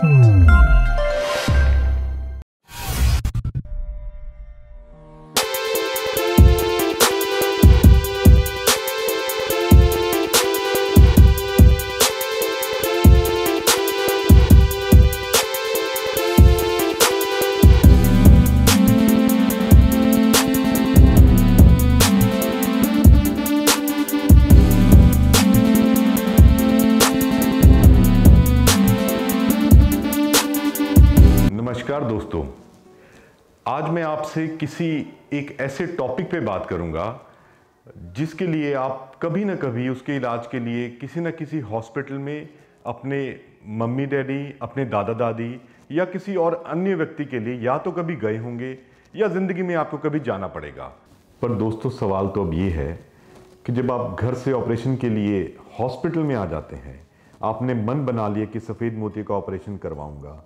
Hmm. मैं आपसे किसी एक ऐसे टॉपिक पे बात करूँगा, जिसके लिए आप कभी ना कभी, उसके इलाज के लिए किसी ना किसी हॉस्पिटल में अपने मम्मी, डैडी, अपने दादा, दादी या किसी और अन्य व्यक्ति के लिए या तो कभी गए होंगे या ज़िंदगी में आपको कभी जाना पड़ेगा। पर दोस्तों, सवाल तो अब ये है कि जब आप घर से ऑपरेशन के लिए हॉस्पिटल में आ जाते हैं, आपने मन बना लिया कि सफ़ेद मोती का ऑपरेशन करवाऊँगा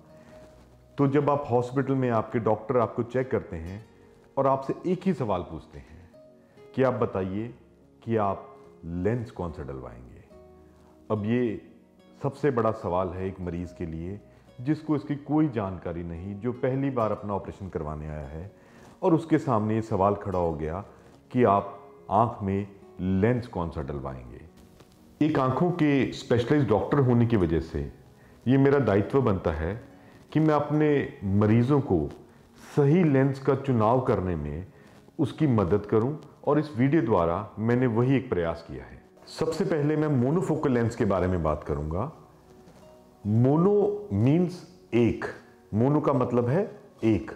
तो जब आप हॉस्पिटल में आपके डॉक्टर आपको चेक करते हैं और आपसे एक ही सवाल पूछते हैं कि आप बताइए कि आप लेंस कौन सा डलवाएँगे? अब ये सबसे बड़ा सवाल है एक मरीज़ के लिए, जिसको इसकी कोई जानकारी नहीं, जो पहली बार अपना ऑपरेशन करवाने आया है और उसके सामने ये सवाल खड़ा हो गया कि आप आँख में लेंस कौन सा डलवाएँगे? एक आँखों के स्पेशलाइज्ड डॉक्टर होने की वजह से ये मेरा दायित्व बनता है कि मैं अपने मरीजों को सही लेंस का चुनाव करने में उसकी मदद करूँ और इस वीडियो द्वारा मैंने वही एक प्रयास किया है। सबसे पहले मैं मोनोफोकल लेंस के बारे में बात करूँगा। मोनो मीन्स एक। मोनो का मतलब है एक।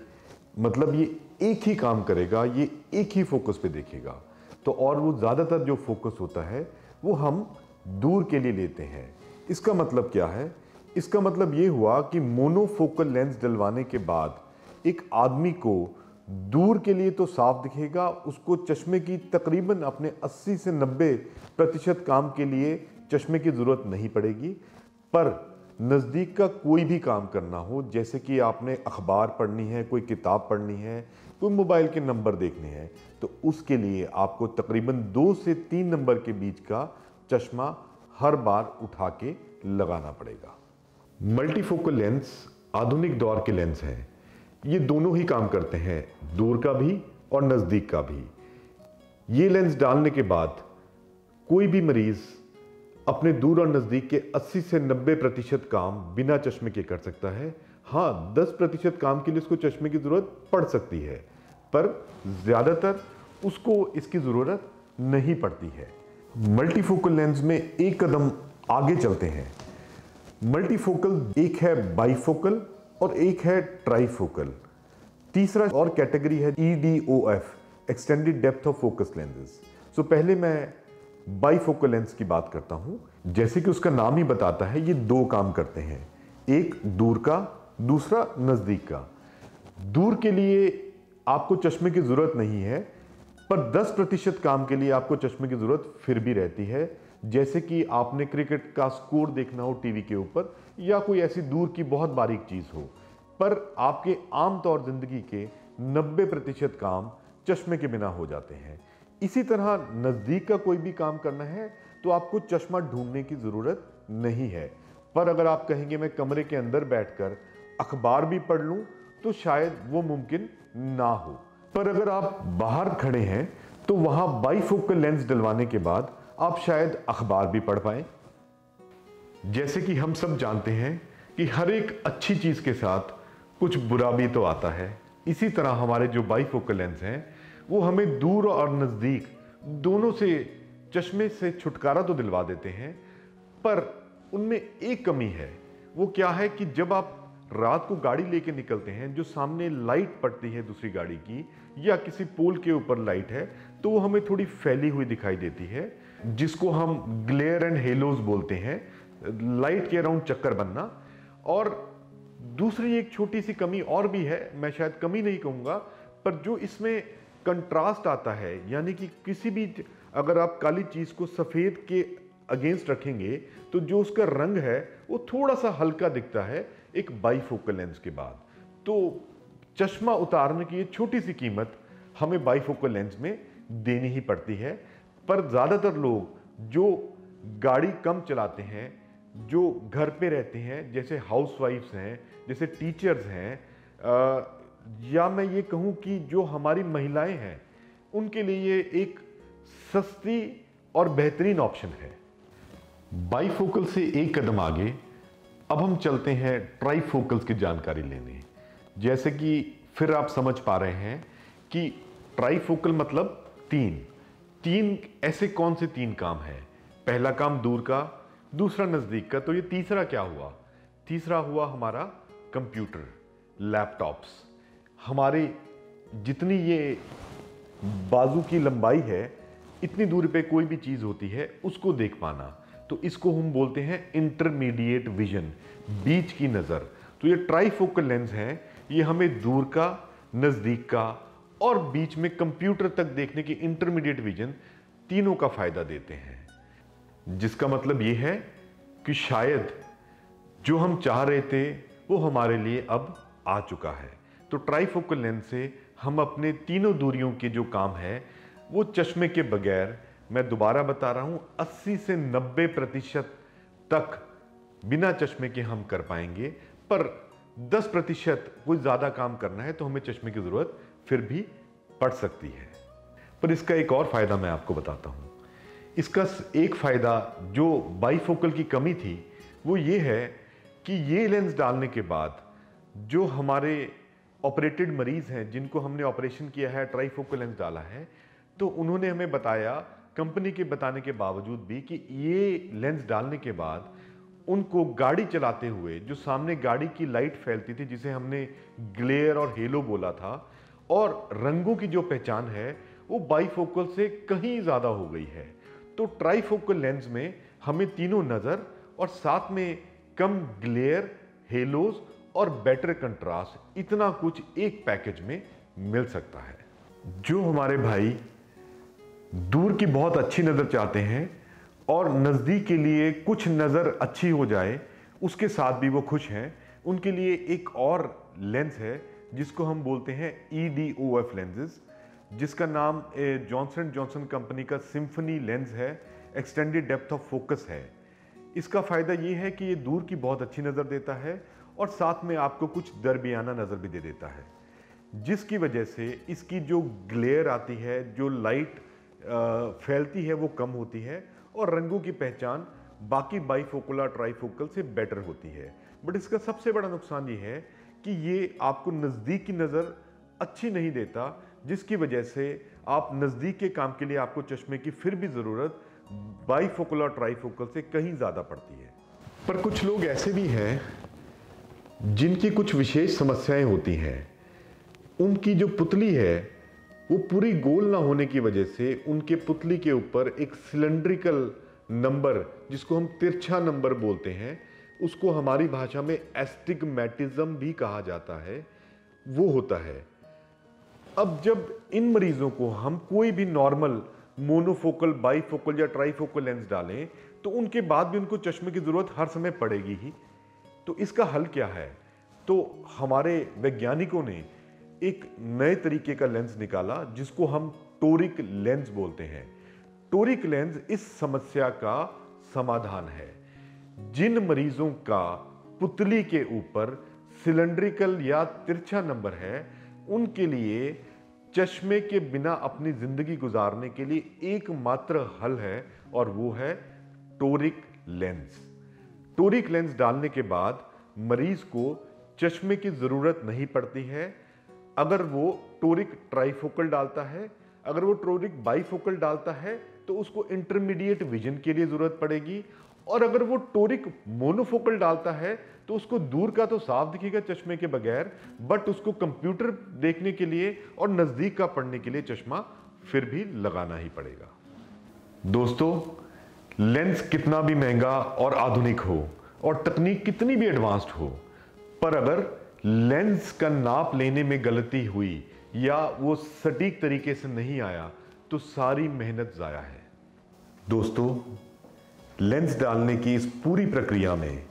मतलब ये एक ही काम करेगा, ये एक ही फोकस पे देखेगा। तो और वो ज़्यादातर जो फोकस होता है, वो हम दूर के लिए लेते हैं। इसका मतलब क्या है? इसका मतलब ये हुआ कि मोनोफोकल लेंस डलवाने के बाद एक आदमी को दूर के लिए तो साफ़ दिखेगा, उसको चश्मे की तकरीबन अपने 80 से 90 प्रतिशत काम के लिए चश्मे की ज़रूरत नहीं पड़ेगी, पर नज़दीक का कोई भी काम करना हो, जैसे कि आपने अखबार पढ़नी है, कोई किताब पढ़नी है, कोई मोबाइल के नंबर देखने हैं तो उसके लिए आपको तकरीबन दो से तीन नंबर के बीच का चश्मा हर बार उठा के लगाना पड़ेगा। मल्टीफोकल लेंस आधुनिक दौर के लेंस हैं। ये दोनों ही काम करते हैं, दूर का भी और नज़दीक का भी। ये लेंस डालने के बाद कोई भी मरीज़ अपने दूर और नज़दीक के 80 से 90 प्रतिशत काम बिना चश्मे के कर सकता है। हाँ 10 प्रतिशत काम के लिए उसको चश्मे की ज़रूरत पड़ सकती है, पर ज़्यादातर उसको इसकी ज़रूरत नहीं पड़ती है। मल्टीफोकल लेंस में एक कदम आगे चलते हैं। मल्टीफोकल एक है बाईफोकल और एक है ट्राईफोकल तीसरा और कैटेगरी है E D O F extended depth of focus lenses so पहले मैं बाईफोकल लेंस की बात करता हूँ। जैसे कि उसका नाम ही बताता है, ये दो काम करते हैं। एक, दूर का, दूसरा, नज़दीक का। दूर के लिए आपको चश्मे की ज़रूरत नहीं है, पर 10 प्रतिशत काम के लिए आपको चश्मे की ज़रूरत फिर भी रहती है। जैसे कि आपने क्रिकेट का स्कोर देखना हो टीवी के ऊपर, या कोई ऐसी दूर की बहुत बारीक चीज़ हो, पर आपके आमतौर ज़िंदगी के 90 प्रतिशत काम चश्मे के बिना हो जाते हैं। इसी तरह नज़दीक का कोई भी काम करना है तो आपको चश्मा ढूँढने की ज़रूरत नहीं है। पर अगर आप कहेंगे, मैं कमरे के अंदर बैठकर अखबार भी पढ़ लूँ तो शायद वो मुमकिन ना हो। पर अगर आप बाहर खड़े हैं तो वहाँ बाईफोकल लेंस डलवाने के बाद आप शायद अखबार भी पढ़ पाए। जैसे कि हम सब जानते हैं कि हर एक अच्छी चीज़ के साथ कुछ बुरा भी तो आता है। इसी तरह हमारे जो बाईफोकल लेंस हैं, वो हमें दूर और नज़दीक दोनों से, चश्मे से छुटकारा तो दिलवा देते हैं, पर उनमें एक कमी है। वो क्या है कि जब आप रात को गाड़ी लेके निकलते हैं, जो सामने लाइट पड़ती है दूसरी गाड़ी की, या किसी पोल के ऊपर लाइट है तो वो हमें थोड़ी फैली हुई दिखाई देती है। जिसको हम ग्लेयर एंड हेलोज बोलते हैं लाइट के अराउंड चक्कर बनना। और दूसरी एक छोटी सी कमी और भी है, मैं शायद कमी नहीं कहूँगा, पर जो इसमें कंट्रास्ट आता है, यानी कि किसी भी अगर आप काली चीज़ को सफ़ेद के अगेंस्ट रखेंगे तो जो उसका रंग है, वो थोड़ा सा हल्का दिखता है, एक बाईफोकल लेंस के बाद। तो चश्मा उतारने की ये छोटी सी कीमत हमें बाईफोकल लेंस में देनी ही पड़ती है। पर ज़्यादातर लोग जो गाड़ी कम चलाते हैं, जो घर पे रहते हैं, जैसे हाउस वाइफ्स हैं, जैसे टीचर्स हैं या मैं ये कहूँ कि जो हमारी महिलाएँ हैं, उनके लिए ये एक सस्ती और बेहतरीन ऑप्शन है। बाईफोकल से एक कदम आगे, अब हम चलते हैं ट्राईफोकल्स की जानकारी लेने। जैसे कि फिर आप समझ पा रहे हैं कि ट्राईफोकल मतलब तीन। तीन ऐसे कौन से तीन काम हैं? पहला काम दूर का, दूसरा नज़दीक का तो ये तीसरा क्या हुआ? तीसरा हुआ हमारा कंप्यूटर, लैपटॉप्स। हमारे जितनी ये बाजू की लंबाई है, इतनी दूरी पे कोई भी चीज़ होती है, उसको देख पाना। तो इसको हम बोलते हैं इंटरमीडिएट विजन बीच की नज़र। तो ये ट्राईफोकल लेंस है, ये हमें दूर का, नज़दीक का और बीच में कंप्यूटर तक देखने की इंटरमीडिएट विजन तीनों का फ़ायदा देते हैं। जिसका मतलब यह है कि शायद जो हम चाह रहे थे, वो हमारे लिए अब आ चुका है। तो ट्राईफोकल लेंस से हम अपने तीनों दूरियों के जो काम है, वो चश्मे के बगैर मैं दोबारा बता रहा हूँ 80 से 90 प्रतिशत तक बिना चश्मे के हम कर पाएँगे। पर 10 प्रतिशत कुछ ज़्यादा काम करना है तो हमें चश्मे की ज़रूरत फिर भी पड़ सकती है। पर इसका एक और फ़ायदा मैं आपको बताता हूँ। इसका एक फ़ायदा जो बाईफोकल की कमी थी, वो ये है कि ये लेंस डालने के बाद जो हमारे ऑपरेटेड मरीज़ हैं, जिनको हमने ऑपरेशन किया है ट्राईफोकल लेंस डाला है तो उन्होंने हमें बताया कंपनी के बताने के बावजूद भी कि ये लेंस डालने के बाद उनको गाड़ी चलाते हुए, जो सामने गाड़ी की लाइट फैलती थी, जिसे हमने ग्लेयर और हेलो बोला था और रंगों की जो पहचान है, वो बाईफोकल से कहीं ज़्यादा हो गई है। तो ट्राईफोकल लेंस में हमें तीनों नज़र और साथ में कम ग्लेयर हेलोज और बेटर कंट्रास्ट इतना कुछ एक पैकेज में मिल सकता है। जो हमारे भाई दूर की बहुत अच्छी नज़र चाहते हैं और नज़दीक के लिए कुछ नज़र अच्छी हो जाए, उसके साथ भी वो खुश हैं। उनके लिए एक और लेंस है जिसको हम बोलते हैं E D O F lenses जिसका नाम जॉनसन एंड जॉनसन कंपनी का सिम्फनी लेंस है एक्सटेंडेड डेप्थ ऑफ़ फोकस है। इसका फ़ायदा ये है कि ये दूर की बहुत अच्छी नज़र देता है और साथ में आपको कुछ दरमियाना नज़र भी दे देता है। जिसकी वजह से इसकी जो ग्लेयर आती है, जो लाइट फैलती है, वो कम होती है और रंगों की पहचान बाकी बाईफोकुलर ट्राईफोकल से बेटर होती है। बट इसका सबसे बड़ा नुकसान ये है कि ये आपको नज़दीक की नज़र अच्छी नहीं देता, जिसकी वजह से आप नज़दीक के काम के लिए आपको चश्मे की फिर भी ज़रूरत बाईफोकल और ट्राईफोकल से कहीं ज़्यादा पड़ती है। पर कुछ लोग ऐसे भी हैं जिनकी कुछ विशेष समस्याएँ होती हैं। उनकी जो पुतली है, वो पूरी गोल ना होने की वजह से उनके पुतली के ऊपर एक सिलेंड्रिकल नंबर, जिसको हम तिरछा नंबर बोलते हैं उसको हमारी भाषा में एस्टिगमेटिज्म भी कहा जाता है, वो होता है। अब जब इन मरीजों को हम कोई भी नॉर्मल मोनोफोकल बाईफोकल या ट्राईफोकल लेंस डालें तो उनके बाद भी उनको चश्मे की ज़रूरत हर समय पड़ेगी ही। तो इसका हल क्या है? तो हमारे वैज्ञानिकों ने एक नए तरीके का लेंस निकाला, जिसको हम टोरिक लेंस बोलते हैं। टोरिक लेंस इस समस्या का समाधान है। जिन मरीजों का पुतली के ऊपर सिलेंड्रिकल या तिरछा नंबर है, उनके लिए चश्मे के बिना अपनी ज़िंदगी गुजारने के लिए एकमात्र हल है और वो है टोरिक लेंस टोरिक लेंस डालने के बाद मरीज़ को चश्मे की ज़रूरत नहीं पड़ती है। अगर वो टोरिक ट्राईफोकल डालता है, अगर वो टोरिक बाईफोकल डालता है तो उसको इंटरमीडिएट विजन के लिए ज़रूरत पड़ेगी और अगर वो टोरिक मोनोफोकल डालता है तो उसको दूर का तो साफ़ दिखेगा चश्मे के बगैर बट उसको कंप्यूटर देखने के लिए और नज़दीक का पढ़ने के लिए चश्मा फिर भी लगाना ही पड़ेगा। दोस्तों, लेंस कितना भी महँगा और आधुनिक हो और तकनीक कितनी भी एडवांस्ड हो, पर अगर लेंस का नाप लेने में गलती हुई या वो सटीक तरीके से नहीं आया तो सारी मेहनत ज़ाया है। दोस्तों लेंस डालने की इस पूरी प्रक्रिया में,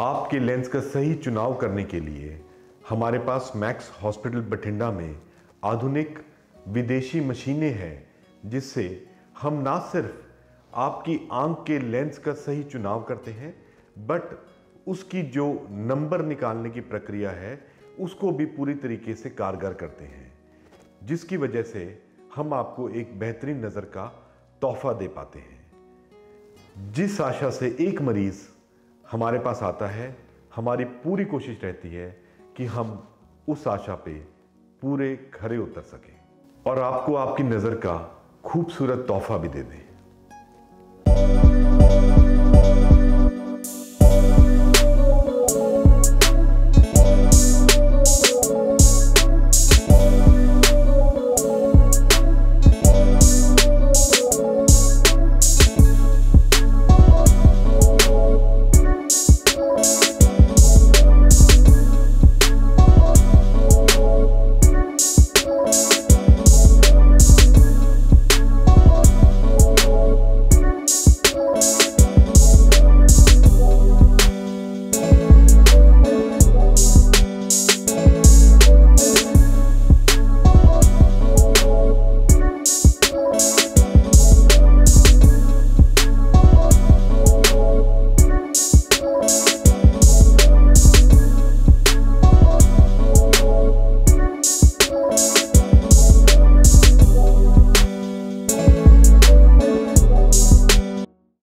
आपके लेंस का सही चुनाव करने के लिए हमारे पास मैक्स हॉस्पिटल बठिंडा में आधुनिक विदेशी मशीनें हैं, जिससे हम ना सिर्फ़ आपकी आँख के लेंस का सही चुनाव करते हैं, बट उसकी जो नंबर निकालने की प्रक्रिया है, उसको भी पूरी तरीके से कारगर करते हैं, जिसकी वजह से हम आपको एक बेहतरीन नज़र का तोहफा दे पाते हैं। जिस आशा से एक मरीज़ हमारे पास आता है, हमारी पूरी कोशिश रहती है कि हम उस आशा पे पूरे खरे उतर सकें। और आपको आपकी नज़र का खूबसूरत तोहफा भी दे दें।